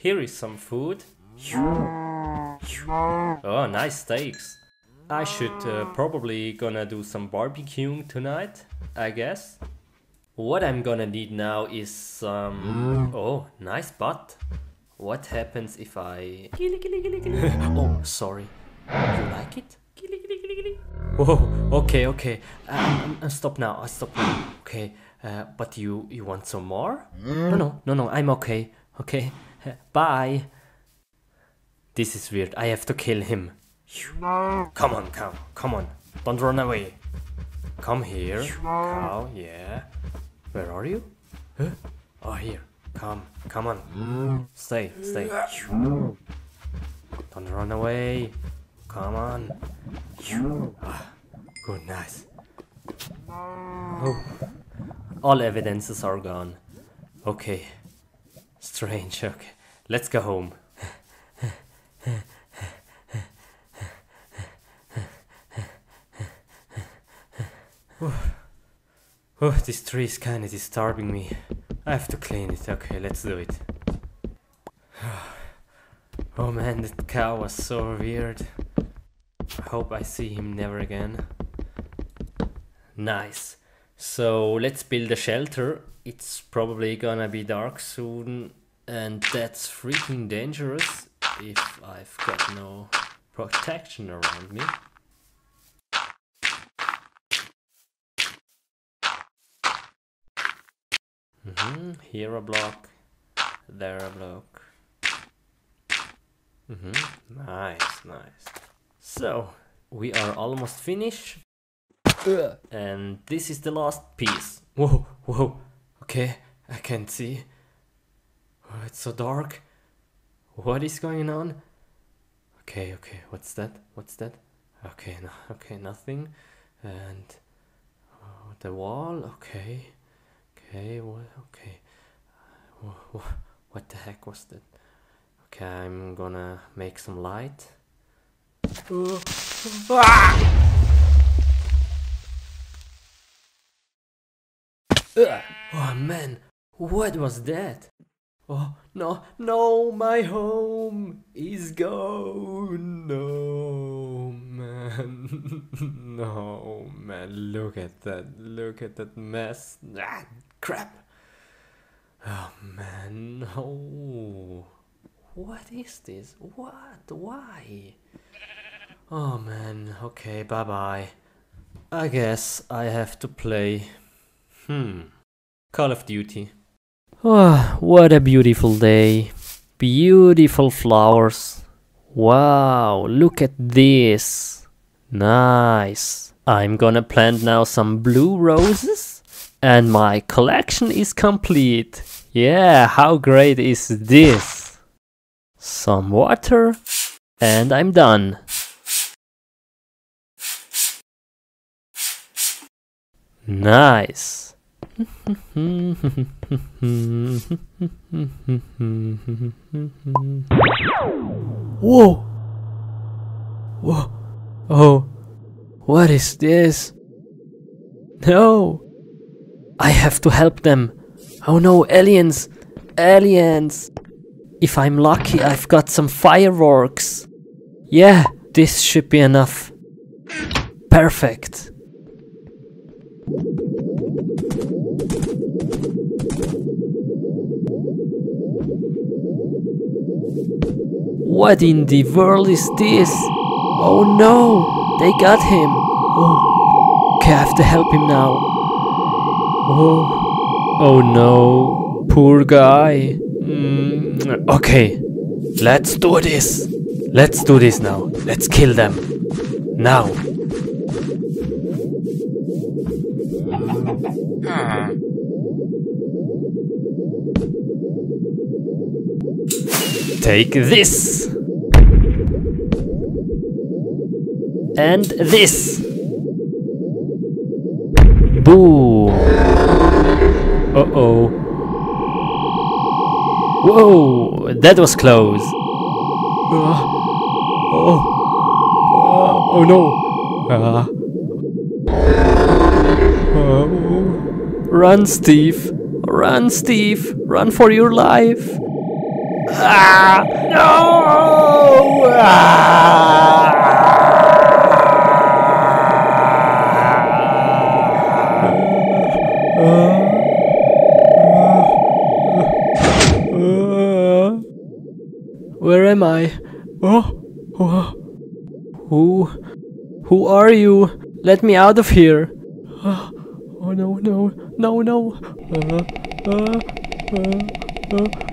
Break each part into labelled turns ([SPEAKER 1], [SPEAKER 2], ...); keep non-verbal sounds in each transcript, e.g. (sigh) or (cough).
[SPEAKER 1] Here is some food. Oh, nice steaks. I should uh, probably gonna do some barbecuing tonight, I guess. What I'm gonna need now is some... Oh, nice butt. What happens if I... (laughs) oh, sorry. You like it? Whoa, okay, okay. Um, um, stop now, uh, stop now. Okay, uh, but you, you want some more? No, no, no, no, I'm okay. Okay, bye. This is weird, I have to kill him. Come on, cow, come on. Don't run away. Come here, cow, yeah. Where are you? Huh? Oh, here. Come, come on. Stay, stay. Don't run away. Come on. Ah, good, nice. Oh. All evidences are gone. Okay. Strange, okay. Let's go home. Oh, this tree is kinda disturbing me. I have to clean it. Okay, let's do it. (sighs) Oh man, that cow was so weird. I hope I see him never again. Nice. So let's build a shelter. It's probably gonna be dark soon, and that's freaking dangerous if I've got no protection around me. hmm Here a block, there a block. hmm Nice, nice. So, we are almost finished. And this is the last piece. Whoa, whoa. Okay, I can't see. Oh, it's so dark. What is going on? Okay, okay. What's that? What's that? Okay, no, (laughs) okay, nothing. And oh, the wall. Okay, okay. What? Okay. Wha- wha- What the heck was that? Okay, I'm gonna make some light. Ah! Oh man, what was that? Oh no, no, my home is gone. No, man. (laughs) no, man, look at that. Look at that mess. Ah, crap. Oh man, no. What is this? What? Why? Oh man, okay, bye bye. I guess I have to play. Hmm. Call of Duty. Oh, what a beautiful day. Beautiful flowers. Wow, look at this. Nice. I'm gonna plant now some blue roses. And my collection is complete. Yeah, how great is this? Some water. And I'm done. Nice. Whoa! Whoa! Oh, what is this? No! I have to help them. Oh no, aliens! Aliens! If I'm lucky, I've got some fireworks. Yeah, this should be enough. Perfect. What in the world is this? Oh no, they got him. Oh, okay, I have to help him now. Oh, oh no, poor guy. Mm, okay, let's do this. Let's do this now. Let's kill them. Now. Take this. And this. Boom. Uh oh. Whoa, that was close. Ah. oh. Ah, oh no. Ah. Oh. Run, Steve. Run, Steve. Run for your life. Ah, no! Where am I? Oh, oh, who, who are you? Let me out of here! Oh, oh no, no, no, no! Uh, uh, uh, uh.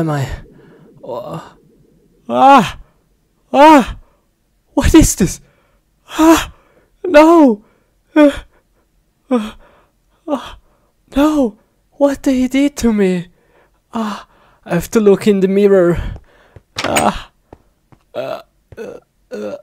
[SPEAKER 1] Am I? Oh, ah, ah, what is this? Ah, no, uh, uh, uh, no, what they did to me? Ah, I have to look in the mirror. Ah, uh, uh, uh.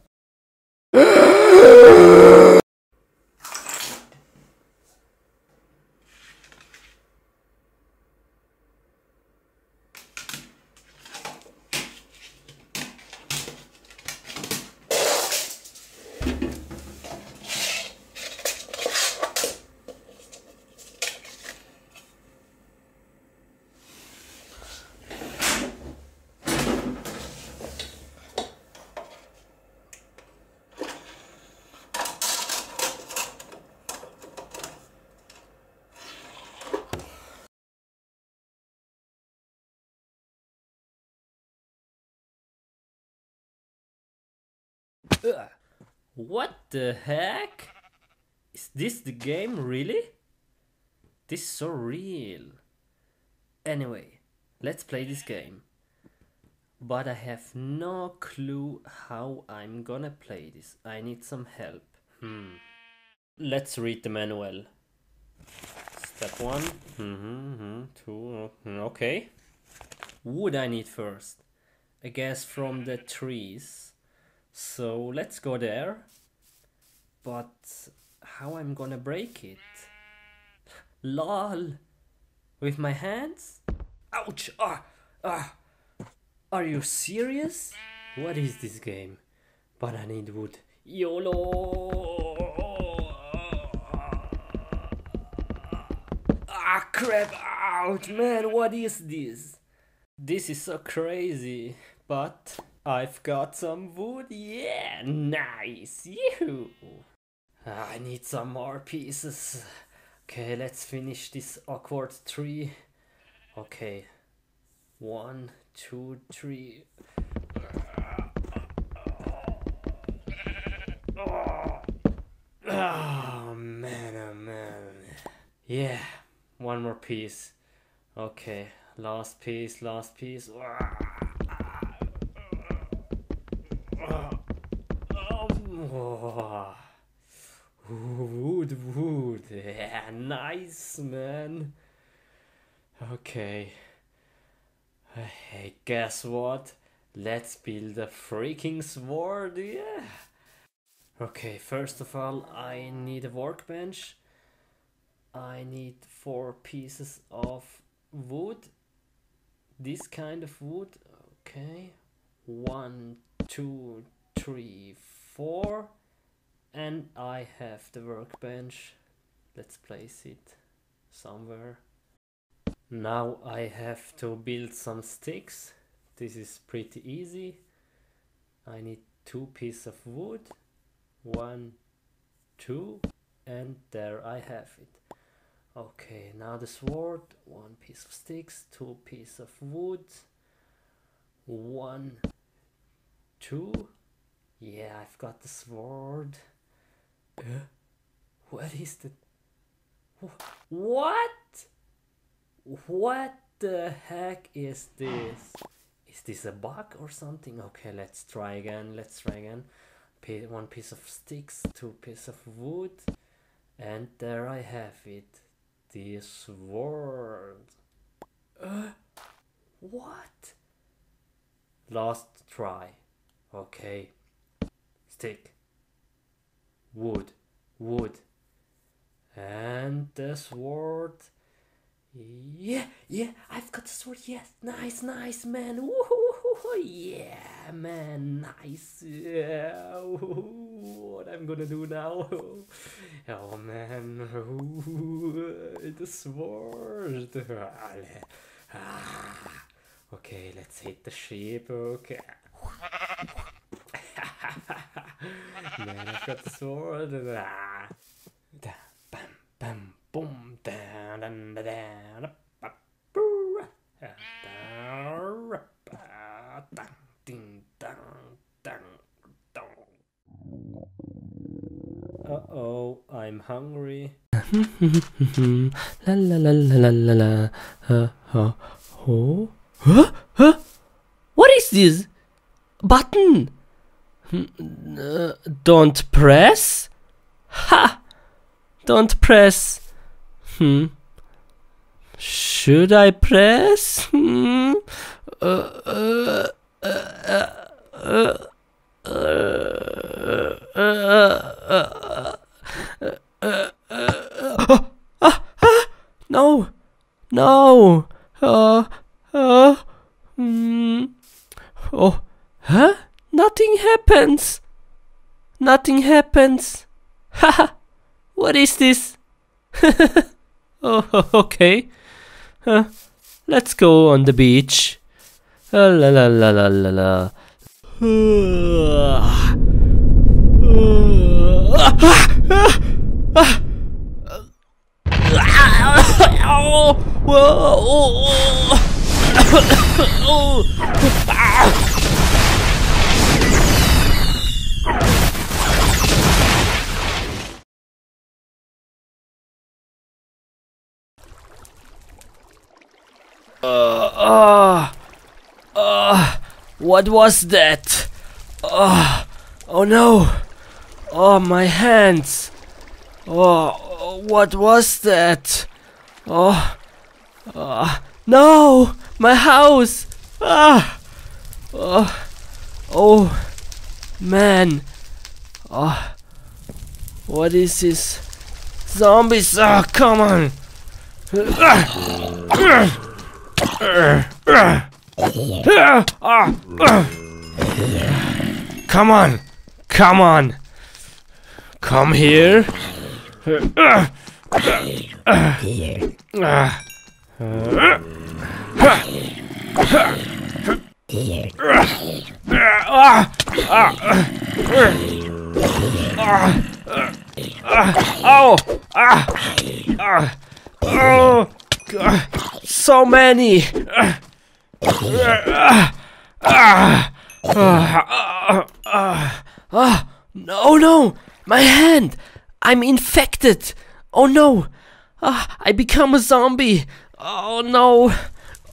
[SPEAKER 1] What the heck? Is this the game really? This is so real. Anyway, let's play this game. But I have no clue how I'm gonna play this. I need some help. Hmm. Let's read the manual. Step one. Mm-hmm, mm-hmm, two. Okay. Wood I need first. I guess from the trees. So let's go there. But how I'm gonna break it? LOL! With my hands? Ouch! Ah! Ah! Are you serious? What is this game? But I need wood. YOLO! Ah crap! Out! Man, what is this? This is so crazy. But I've got some wood. Yeah, nice. You. Ah, I need some more pieces. Okay, let's finish this awkward tree. Okay. One, two, three. Oh man, oh man. Yeah, one more piece. Okay, last piece, last piece. Ah. Oh. Wood, wood. Yeah, nice, man. Okay. Hey, guess what? Let's build a freaking sword, yeah. Okay, first of all, I need a workbench. I need four pieces of wood. This kind of wood. Okay. One, two, three, four. And I have the workbench. Let's place it somewhere. Now I have to build some sticks. This is pretty easy. I need two pieces of wood. One, two, and there I have it. Okay, now the sword. One piece of sticks, two pieces of wood. One, two. Yeah, I've got the sword. Uh, What is the... Wh- What? What the heck is this? Is this a bug or something? Okay, let's try again. Let's try again. One piece of sticks, two piece of wood, and there I have it. This sword. Uh, what? Last try. Okay. Stick. Wood. Wood. And the sword. Yeah, yeah, I've got the sword. Yes, nice, nice, man. Woohoo, yeah, man, nice. Yeah, what I'm gonna do now? (laughs) Oh man, (laughs) the sword. (laughs) Ah. Okay, let's hit the ship. Okay. Man, I've got the sword. Bam, bam, boom, da, da, ra, ba, dang, ding, dang, dang, dong. Uh-oh, I'm hungry. (laughs) la la la la la la la. Uh, uh, oh. Huh? Huh? What is this? Button. Hmm, uh, don't press. Ha! Don't press. Hmm. Should I press? Hmm. Uh, uh, uh, uh, uh, uh, uh, uh, uh, uh, no, no, uh, uh, mm, oh, huh? Nothing happens. Nothing happens. (laughs) Haha. What is this? (laughs) oh, (laughs) okay. Uh, let's go on the beach. Uh, la la la la la la. Uh, uh, what was that? Oh, oh no! Oh, my hands! Oh, what was that? Oh, uh, no! My house! Ah! Oh, oh, man! Oh, what is this? Zombies! Ah, come on! (coughs) (coughs) (coughs) Come on! Come on! Come here! Oh! Ah! Ah! Oh! So many! No, no! My hand! I'm infected! Oh no! Ah, I become a zombie! Oh no!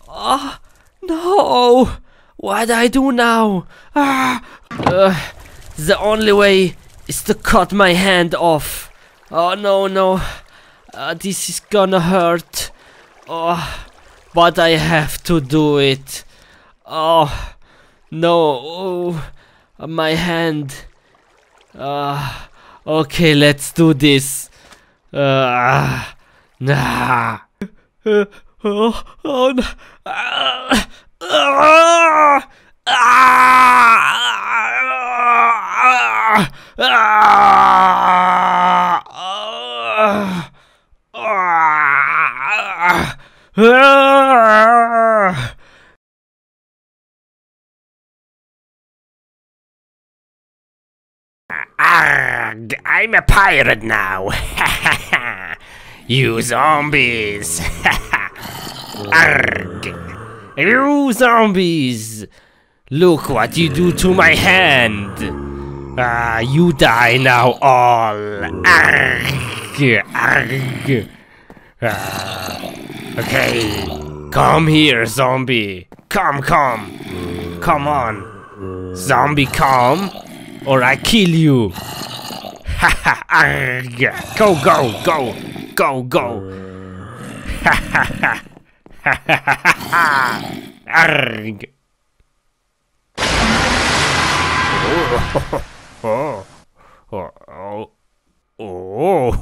[SPEAKER 1] Oh, no! What do I do now? Ah, uh, the only way is to cut my hand off. Oh no, no! Uh, this is gonna hurt. Oh, but I have to do it. Oh, no. Oh, my hand. Ah, okay, let's do this. Uh, nah. Uh, oh, oh, no. Ah, ah, ah, ah, ah, ah.
[SPEAKER 2] Arg, I'm a pirate now. (laughs) you zombies. (laughs) Arg. You zombies. Look what you do to my hand. Ah, you die now all. Arg. Arg. Ah. Okay, come here, zombie. Come, come. Come on. Zombie, come, or I kill you. Go, go, go, go, go. Ha ha ha. Ha ha ha ha. Arg. (laughs) Oh, oh, oh, oh,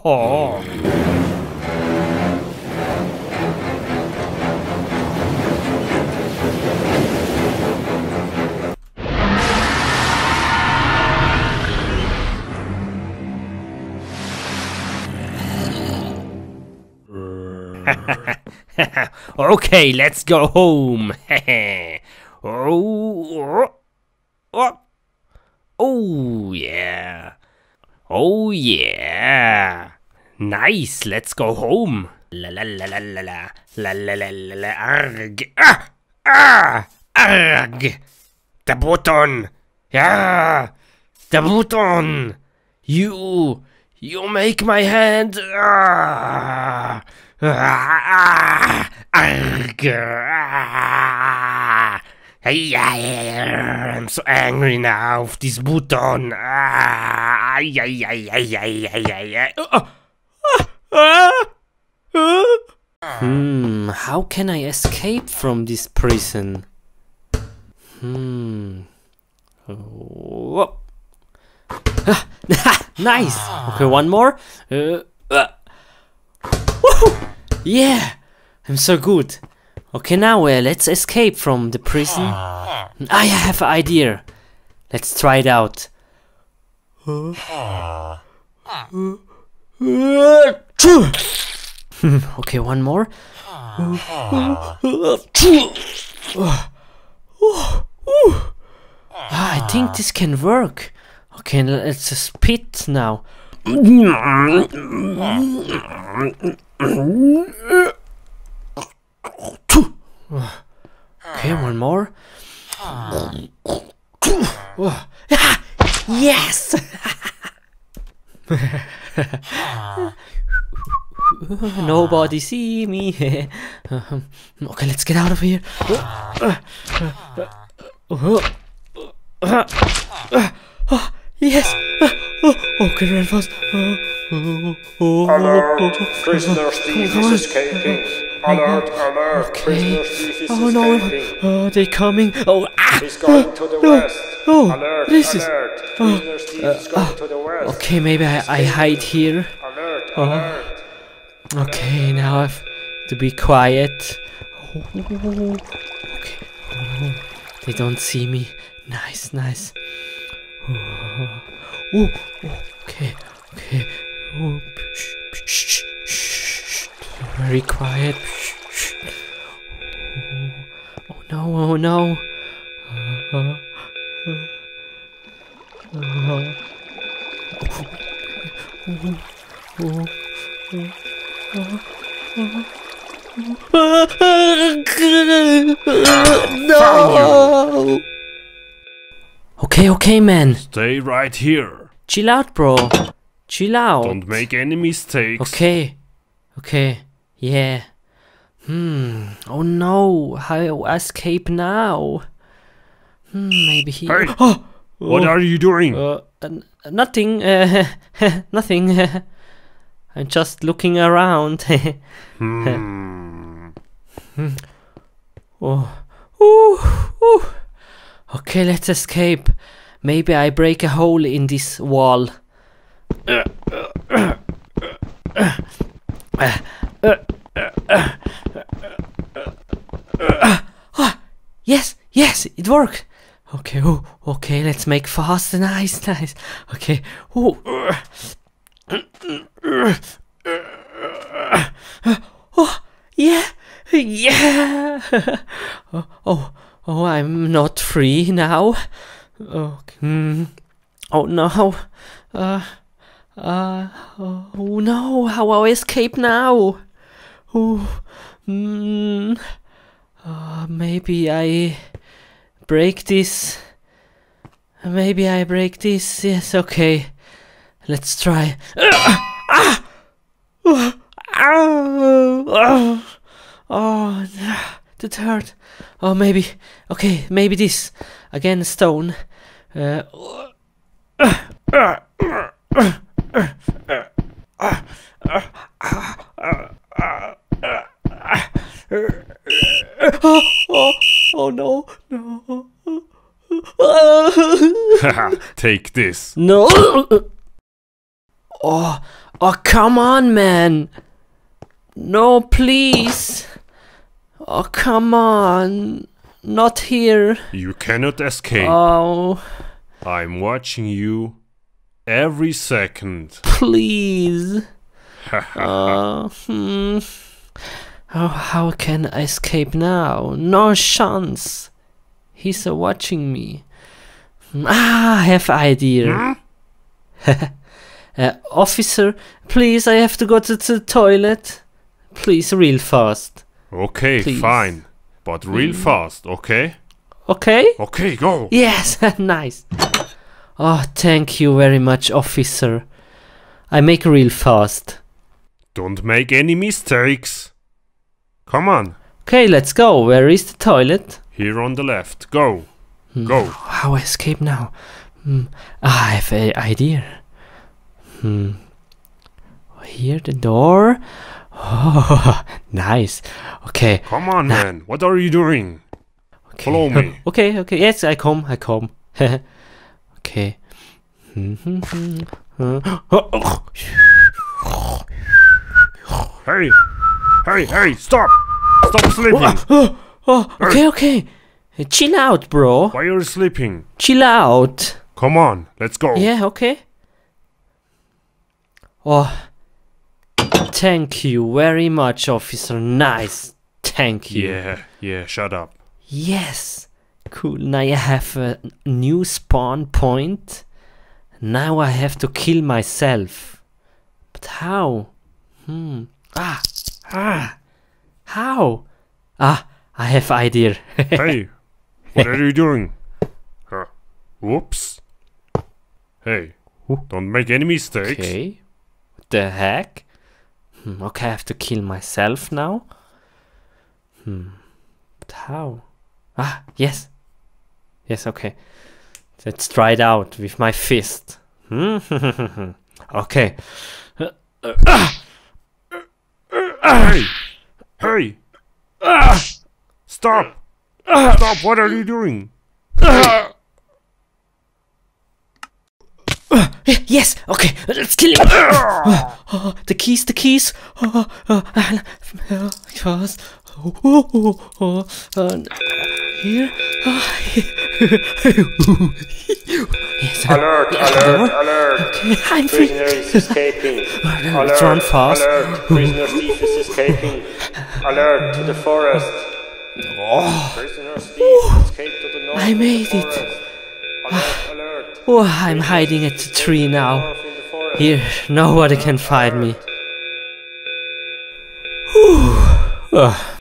[SPEAKER 2] (laughs) oh. Okay, let's go home. (laughs) oh, oh, oh, yeah. Oh, yeah. Nice, let's go home. La la la la la la. La la la la la. Arg. Ah! Ah! Arg! The button! Yeah! The button! You! You make my hand! Ah! Ah! ah. I'm so angry now with this button.
[SPEAKER 1] Hmm, how can I escape from this prison? Hmm. Ah, (laughs) nice! Okay, one more. Uh, uh. Yeah! I'm so good. Okay, now uh, let's escape from the prison. I have an idea. Let's try it out. (laughs) okay, one more. Ah, I think this can work. Okay, let's spit now. Ah. Okay, one more. Ah. Ah. yes! (laughs) Nobody see me. (laughs) okay, let's get out of here. Yes. Okay, very fast.
[SPEAKER 3] Alert! Prisoner Steve is escaping. Alert! Alert! Is
[SPEAKER 1] Oh no! Oh, they coming! Oh, ah!
[SPEAKER 3] He's going to the
[SPEAKER 1] no,
[SPEAKER 3] west.
[SPEAKER 1] no,
[SPEAKER 3] Alert!
[SPEAKER 1] this is-
[SPEAKER 3] Alert! Prisoner Steve is going to the west.
[SPEAKER 1] Okay, maybe I, I hide here.
[SPEAKER 3] Alert!
[SPEAKER 1] Oh.
[SPEAKER 3] Alert!
[SPEAKER 1] Okay, now I have to be quiet. Okay. Oh, they don't see me. Nice, nice. Oh, oh, okay, okay. Oh, shh, shh, shh. Very quiet. Shh, shh. Oh, oh no, oh no. Uh, no! Okay, okay, man.
[SPEAKER 4] Stay right here.
[SPEAKER 1] Chill out, bro. Chill out.
[SPEAKER 4] Don't make any mistakes.
[SPEAKER 1] Okay. Okay. Yeah. Hmm. Oh no. How escape now? Hmm. Maybe he.
[SPEAKER 4] Hey, (gasps)
[SPEAKER 1] Oh.
[SPEAKER 4] What
[SPEAKER 1] oh,
[SPEAKER 4] are you doing?
[SPEAKER 1] Uh, nothing. Uh, (laughs) nothing. (laughs) I'm just looking around. (laughs)
[SPEAKER 4] Hmm.
[SPEAKER 1] oh. Ooh, ooh. Okay, let's escape. Maybe I break a hole in this wall. (coughs) (coughs) (gasps) Yes, yes, it worked. Okay, okay, let's make fast. and (laughs) Nice, nice. Okay, oh. (gasps) Oh, yeah, yeah. (laughs) oh, oh, oh, I'm not free now. Oh, hmm. oh no. Uh, uh, oh no, how I escape now? Oh, mm, uh, maybe I break this. Maybe I break this. Yes, okay. Let's try. oh, oh, that hurt. Oh, maybe. Okay, maybe this. Again, stone. Uh, oh, oh, oh no, no. (laughs)
[SPEAKER 4] Take this.
[SPEAKER 1] no. Oh, oh, come on, man. No, please. Oh, come on. Not here.
[SPEAKER 4] You cannot escape.
[SPEAKER 1] Oh,
[SPEAKER 4] I'm watching you every second.
[SPEAKER 1] please. (laughs) Uh, hmm. Oh, how can I escape now? No chance. He's uh, watching me. Hmm, Ah, I have idea. (laughs) uh, officer, please, I have to go to the toilet. Please, real fast.
[SPEAKER 4] Okay,
[SPEAKER 1] Please.
[SPEAKER 4] fine. But real fast, okay?
[SPEAKER 1] Okay?
[SPEAKER 4] Okay, go.
[SPEAKER 1] Yes, (laughs) nice. Oh, thank you very much, officer. I make real fast.
[SPEAKER 4] Don't make any mistakes. Come on.
[SPEAKER 1] Okay, let's go. Where is the toilet?
[SPEAKER 4] Here on the left. Go. Go.
[SPEAKER 1] How escape now? Hmm. Ah, I have an idea. Hmm. Here the door. Oh, (laughs) nice. Okay.
[SPEAKER 4] Come on, man. What are you doing?
[SPEAKER 1] okay.
[SPEAKER 4] Follow me. (laughs)
[SPEAKER 1] okay, okay. Yes, I come. I come. (laughs) okay. (gasps) (gasps)
[SPEAKER 4] Hey. Hey, hey, stop. Stop sleeping.
[SPEAKER 1] oh, okay, okay. Uh, Chill out, bro.
[SPEAKER 4] Why are you sleeping?
[SPEAKER 1] Chill out.
[SPEAKER 4] Come on, let's go.
[SPEAKER 1] Yeah, okay. Oh, thank you very much, officer. Nice. Thank you.
[SPEAKER 4] Yeah, yeah, shut up.
[SPEAKER 1] Yes. Cool. Now I have a new spawn point. Now I have to kill myself. But how? Hmm. Ah. Ah. How? Ah, I have idea. (laughs)
[SPEAKER 4] Hey, what are you doing? Huh. Whoops. Hey, don't make any mistakes.
[SPEAKER 1] okay. What the heck? Hmm, okay, I have to kill myself now. Hmm. But how? Ah, yes. Yes, okay. Let's try it out with my fist. Hmm. (laughs) okay.
[SPEAKER 4] Hey, hey. Stop. Stop, what are you doing?
[SPEAKER 1] Yes, okay, let's kill him. Oh, the keys, the keys. Oh, oh, uh, uh, fast. Oh, oh, oh, uh, here. Oh, yes,
[SPEAKER 3] Alert, alert, alert.
[SPEAKER 1] I'm free.
[SPEAKER 3] Prisoner is escaping. (laughs) Oh, alert,
[SPEAKER 1] Let's run fast.
[SPEAKER 3] alert. Prisoner thief is escaping. Alert to the forest. Oh. Prisoner thief escaped to the north
[SPEAKER 1] I made it.
[SPEAKER 3] Alert, alert.
[SPEAKER 1] Oh, I'm hiding at the tree now.
[SPEAKER 3] North in the forest.
[SPEAKER 1] Here, nobody can find me. Whew.